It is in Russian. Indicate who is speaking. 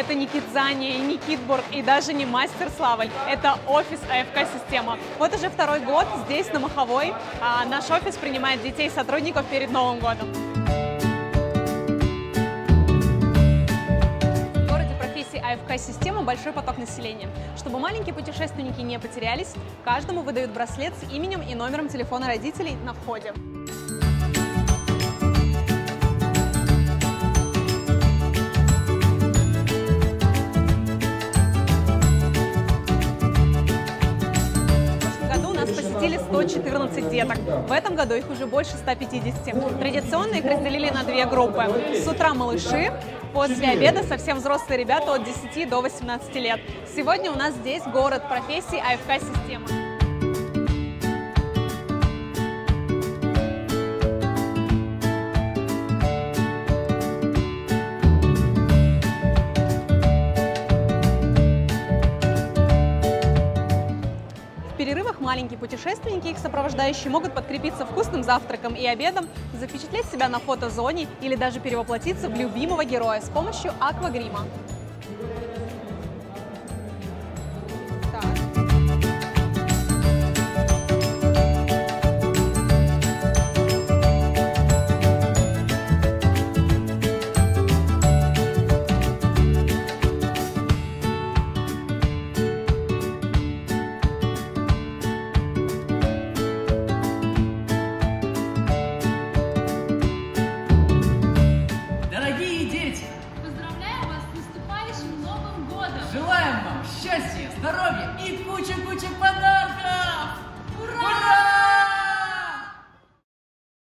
Speaker 1: Это не Кидзания, не Китбург и даже не Мастер Славль. Это офис АФК-система. Вот уже второй год здесь, на Маховой, а наш офис принимает детей сотрудников перед Новым годом. АФК-система большой поток населения. Чтобы маленькие путешественники не потерялись, каждому выдают браслет с именем и номером телефона родителей на входе. 114 деток. В этом году их уже больше 150. Традиционно их разделили на две группы. С утра малыши, после обеда совсем взрослые ребята от 10 до 18 лет. Сегодня у нас здесь город профессий АФК-система. Маленькие путешественники и их сопровождающие могут подкрепиться вкусным завтраком и обедом, запечатлеть себя на фотозоне или даже перевоплотиться в любимого героя с помощью аквагрима. счастья, здоровья и куча-куча подарков!